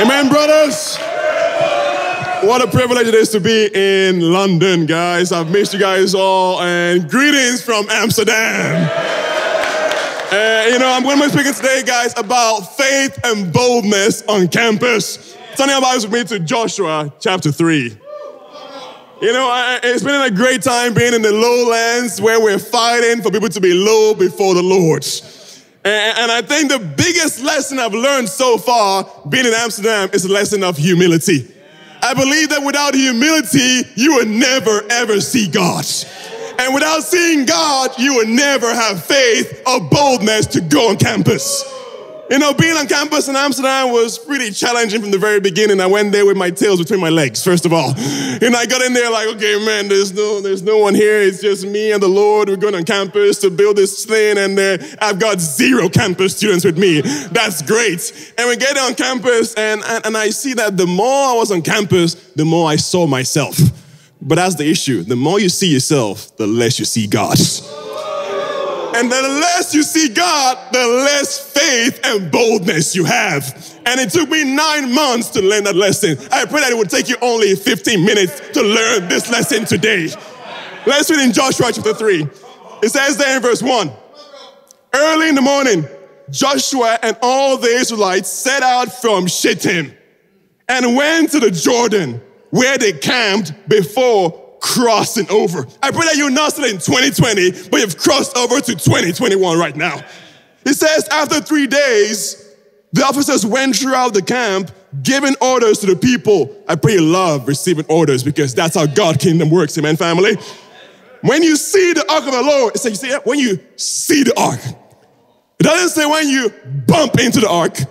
Amen, brothers. What a privilege it is to be in London, guys. I've missed you guys all, and greetings from Amsterdam. Uh, you know, I'm going to be speaking today, guys, about faith and boldness on campus. Turn your Bibles with me to Joshua chapter 3. You know, I, it's been a great time being in the lowlands where we're fighting for people to be low before the Lord. And, I think the biggest lesson I've learned so far being in Amsterdam is a lesson of humility. I believe that without humility, you will never ever see God. And without seeing God, you will never have faith or boldness to go on campus. You know, being on campus in Amsterdam was pretty challenging from the very beginning. I went there with my tails between my legs, first of all. And I got in there like, okay, man, there's no, there's no one here. It's just me and the Lord. We're going on campus to build this thing. And uh, I've got zero campus students with me. That's great. And we get on campus and, and, and I see that the more I was on campus, the more I saw myself. But that's the issue. The more you see yourself, the less you see God. And the less you see God, the less faith and boldness you have. And it took me nine months to learn that lesson. I pray that it would take you only 15 minutes to learn this lesson today. Let's read in Joshua chapter 3. It says there in verse 1 Early in the morning, Joshua and all the Israelites set out from Shittim and went to the Jordan where they camped before crossing over. I pray that you're not still in 2020, but you've crossed over to 2021 right now. It says, after three days, the officers went throughout the camp, giving orders to the people. I pray you love receiving orders because that's how God kingdom works, amen, family. When you see the ark of the Lord, it says, you see it? When you see the ark. It doesn't say when you bump into the ark. It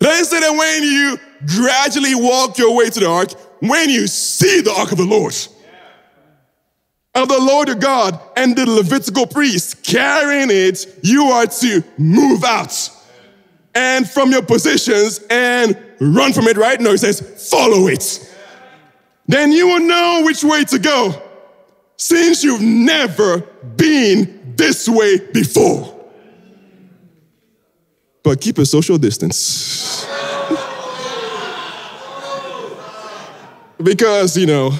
doesn't say that when you gradually walk your way to the ark, when you see the ark of the Lord of the Lord your God and the Levitical priests carrying it, you are to move out and from your positions and run from it, right? No, He says follow it. Then you will know which way to go since you've never been this way before. But keep a social distance. because, you know,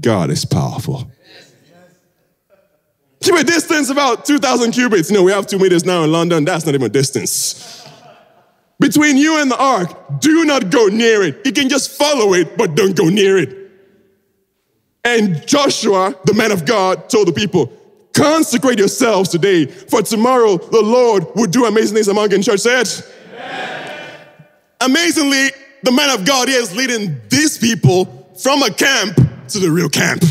God is powerful. Keep a distance about 2,000 cubits. You know, we have two meters now in London. That's not even a distance. Between you and the ark, do not go near it. You can just follow it, but don't go near it. And Joshua, the man of God, told the people, consecrate yourselves today, for tomorrow the Lord will do amazing things among you. And church said. Amazingly, the man of God is leading these people from a camp to the real camp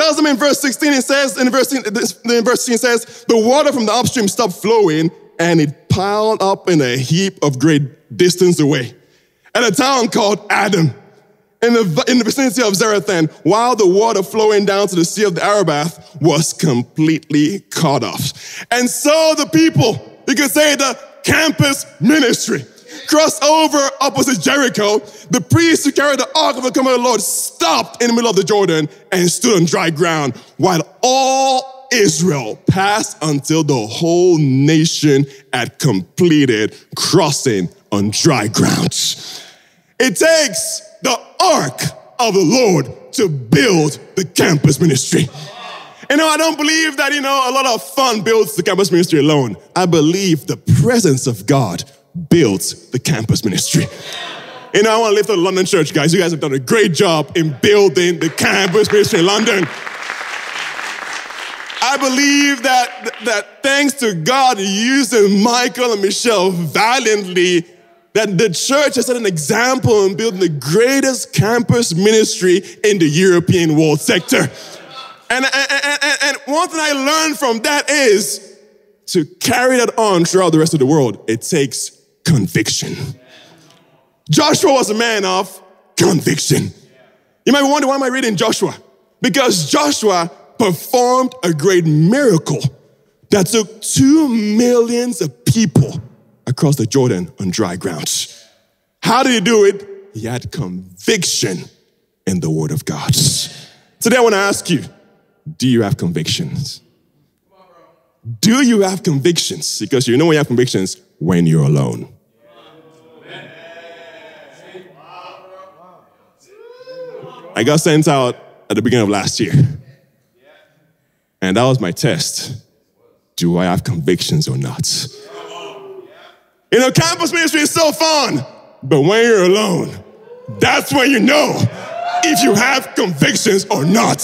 tells them in verse 16, it says, in verse, in verse 16 says, the water from the upstream stopped flowing and it piled up in a heap of great distance away at a town called Adam in the, in the vicinity of Zarethan, while the water flowing down to the Sea of the Arabah was completely cut off. And so the people, you could say the campus ministry, crossed over opposite Jericho, the priests who carried the ark of the covenant of the Lord stopped in the middle of the Jordan and stood on dry ground while all Israel passed until the whole nation had completed crossing on dry ground. It takes the ark of the Lord to build the campus ministry. You know, I don't believe that, you know, a lot of fun builds the campus ministry alone. I believe the presence of God built the campus ministry. You know, I want to lift up the London church, guys. You guys have done a great job in building the campus ministry in London. I believe that, that thanks to God using Michael and Michelle valiantly, that the church has set an example in building the greatest campus ministry in the European world sector. And, and, and, and one thing I learned from that is to carry that on throughout the rest of the world, it takes conviction. Joshua was a man of conviction. You might wonder why am I reading Joshua? Because Joshua performed a great miracle that took two millions of people across the Jordan on dry ground. How did he do it? He had conviction in the Word of God. Today I want to ask you do you have convictions? Do you have convictions? Because you know when you have convictions, when you're alone. I got sent out at the beginning of last year. And that was my test. Do I have convictions or not? You know, campus ministry is so fun, but when you're alone, that's when you know if you have convictions or not.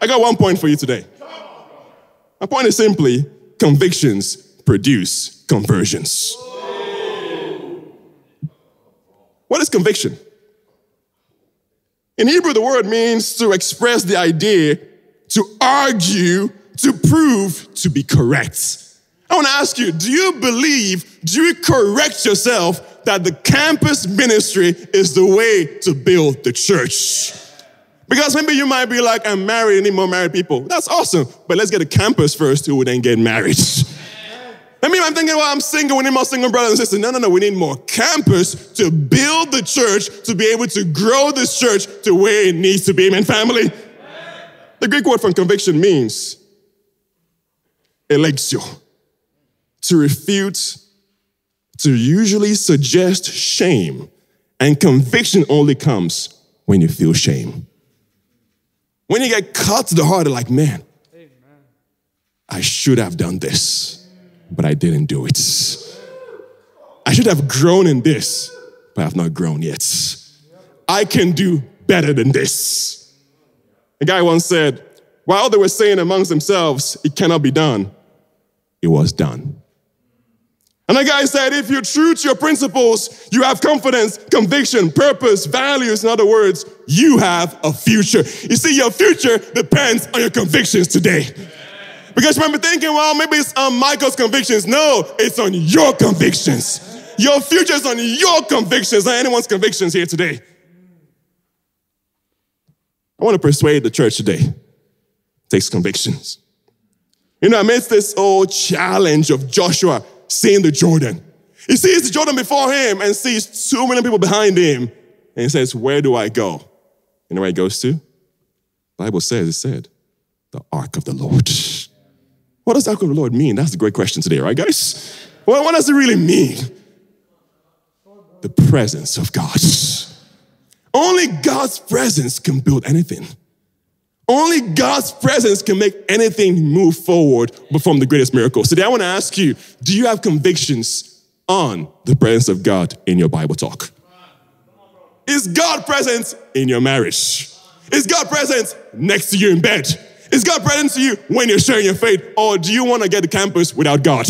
I got one point for you today. My point is simply convictions produce conversions. What is conviction? In Hebrew, the word means to express the idea, to argue, to prove to be correct. I want to ask you do you believe, do you correct yourself that the campus ministry is the way to build the church? Because maybe you might be like, I'm married, I need more married people. That's awesome, but let's get a campus first who will then get married. Maybe I'm thinking, well, I'm single, we need more single brothers and sisters. No, no, no, we need more campus to build the church, to be able to grow this church to where it needs to be. Amen, family? The Greek word for conviction means elexio, to refute, to usually suggest shame. And conviction only comes when you feel shame. When you get cut to the heart, like, man, I should have done this, but I didn't do it. I should have grown in this, but I have not grown yet. I can do better than this. A guy once said, while they were saying amongst themselves, it cannot be done, it was done. And the guy said, if you're true to your principles, you have confidence, conviction, purpose, values. In other words, you have a future. You see, your future depends on your convictions today. Because you remember thinking, well, maybe it's on Michael's convictions. No, it's on your convictions. Your future is on your convictions, not anyone's convictions here today. I want to persuade the church today. It takes convictions. You know, amidst this old challenge of Joshua seeing the Jordan. He sees the Jordan before him and sees too many people behind him. And he says, Where do I go? You know where he goes to? Bible says, it said, the ark of the Lord. What does of the Lord mean? That's the great question today, right, guys? What, what does it really mean? The presence of God. Only God's presence can build anything. Only God's presence can make anything move forward, perform the greatest miracles. Today, I want to ask you do you have convictions on the presence of God in your Bible talk? Is God present in your marriage? Is God present next to you in bed? Is God present to you when you're sharing your faith? Or do you want to get to campus without God?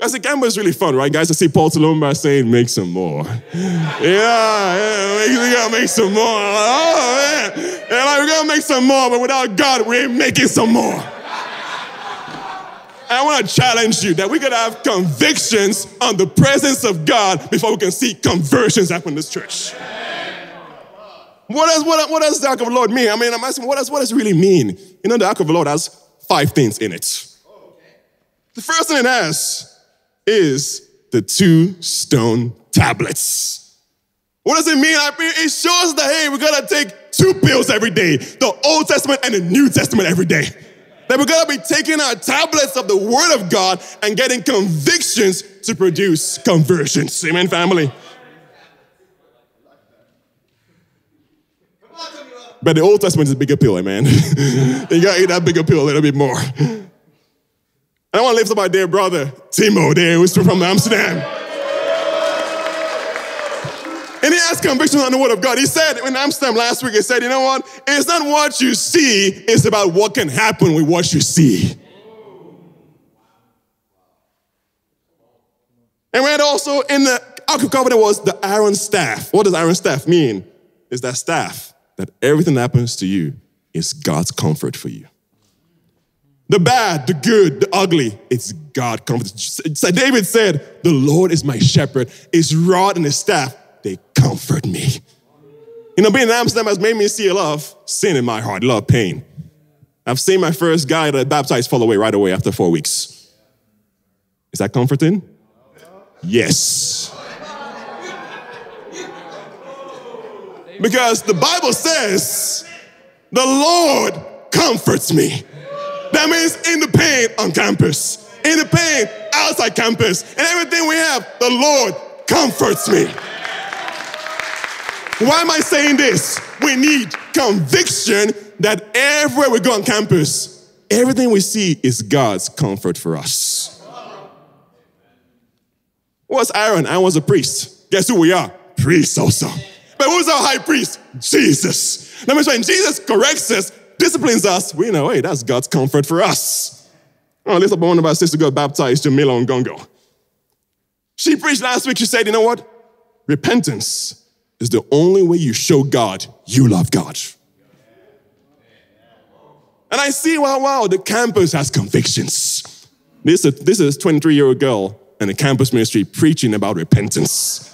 I said, campus is really fun, right, guys? I see Paul Talumba saying, make some more. yeah, yeah, we gotta make some more. Oh, man. Yeah, like, we gotta make some more, but without God, we ain't making some more. I want to challenge you that we gotta have convictions on the presence of God before we can see conversions happen in this church. What does, what, what does the Ark of the Lord mean? I mean, I'm asking, what does, what does it really mean? You know, the Ark of the Lord has five things in it. The first thing it has is the two stone tablets. What does it mean? I mean, it shows that, hey, we're gonna take two pills every day the Old Testament and the New Testament every day. That we're gonna be taking our tablets of the Word of God and getting convictions to produce conversions. Amen, family. But the Old Testament is a bigger pill, amen. you gotta eat that bigger pill a little bit more. And I want to lift up my dear brother, Timo, there, who's from Amsterdam. And he has conviction on the word of God. He said in Amsterdam last week, he said, you know what? It's not what you see, it's about what can happen with what you see. And read also in the Ark of Covenant was the Aaron staff. What does Aaron staff mean? Is that staff that everything that happens to you is God's comfort for you. The bad, the good, the ugly, it's God comfort. So David said, The Lord is my shepherd, his rod and his staff, they comfort me. You know, being in Amsterdam has made me see a lot of sin in my heart, a lot of pain. I've seen my first guy that I baptized fall away right away after four weeks. Is that comforting? Yes. Because the Bible says, the Lord comforts me. That means in the pain on campus, in the pain outside campus, and everything we have, the Lord comforts me. Why am I saying this? We need conviction that everywhere we go on campus, everything we see is God's comfort for us. What's Aaron? Aaron was a priest. Guess who we are? Priests also. But who's our high priest? Jesus. That means when Jesus corrects us, disciplines us, we know, hey, that's God's comfort for us. Oh, listen, one of our sisters got baptized, Jamila Ngongo. She preached last week, she said, you know what? Repentance is the only way you show God you love God. And I see, wow, wow, the campus has convictions. This is, this is a 23 year old girl in the campus ministry preaching about repentance.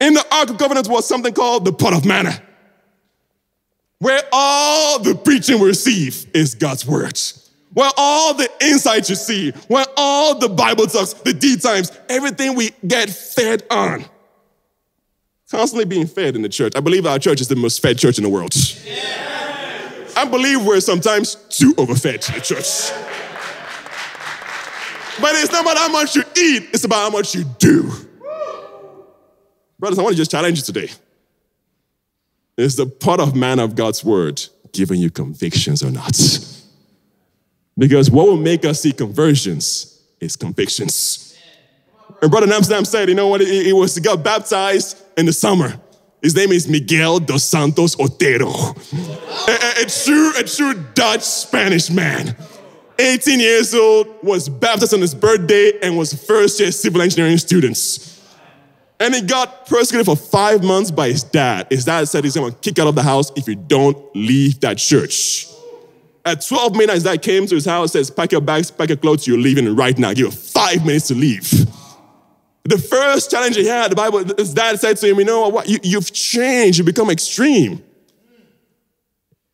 In the Ark of Covenant was something called the pot of manna, where all the preaching we receive is God's words, Where all the insights you see, where all the Bible talks, the D times, everything we get fed on. Constantly being fed in the church. I believe our church is the most fed church in the world. I believe we're sometimes too overfed in the church. But it's not about how much you eat, it's about how much you do. Brothers, I want to just challenge you today. Is the pot of man of God's word giving you convictions or not? Because what will make us see conversions is convictions. And Brother Amsterdam said, you know what? He, was he got baptized in the summer. His name is Miguel dos Santos Otero. a, a, a true, a true Dutch Spanish man. 18 years old, was baptized on his birthday, and was first year civil engineering students. And he got persecuted for five months by his dad. His dad said he's gonna kick out of the house if you don't leave that church. At 12 midnight, his dad came to his house, says, Pack your bags, pack your clothes, you're leaving right now. Give you five minutes to leave. The first challenge he had, the Bible, his dad said to him, You know what? You, you've changed, you've become extreme.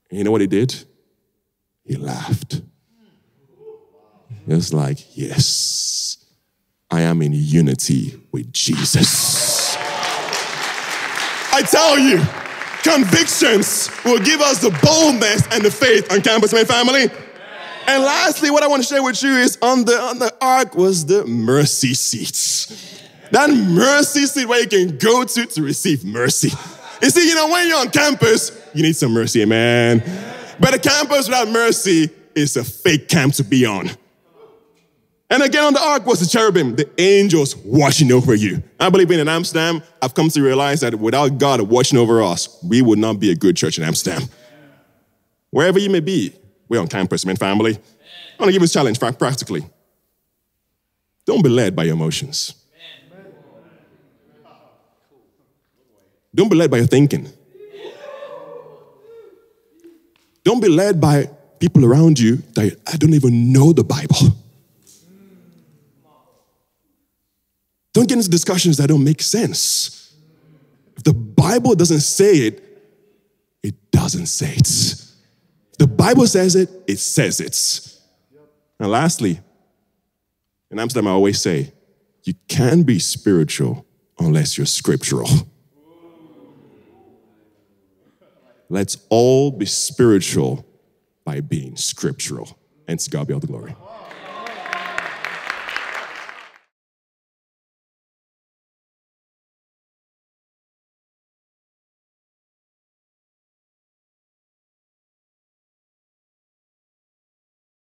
And you know what he did? He laughed. He was like, Yes. I am in unity with Jesus. I tell you, convictions will give us the boldness and the faith on campus, my family. And lastly, what I want to share with you is on the on the ark was the mercy seats. That mercy seat where you can go to to receive mercy. You see, you know, when you're on campus, you need some mercy, man. But a campus without mercy is a fake camp to be on. And again on the ark was the cherubim, the angels watching over you. I believe in Amsterdam, I've come to realize that without God watching over us, we would not be a good church in Amsterdam. Wherever you may be, we're on campus, man, family. I want to give you a challenge practically. Don't be led by your emotions. Don't be led by your thinking. Don't be led by people around you that I don't even know the Bible. Don't get into discussions that don't make sense. If the Bible doesn't say it, it doesn't say it. If the Bible says it, it says it. And lastly, in Amsterdam, I always say, you can't be spiritual unless you're scriptural. Let's all be spiritual by being scriptural. And to God be all the glory.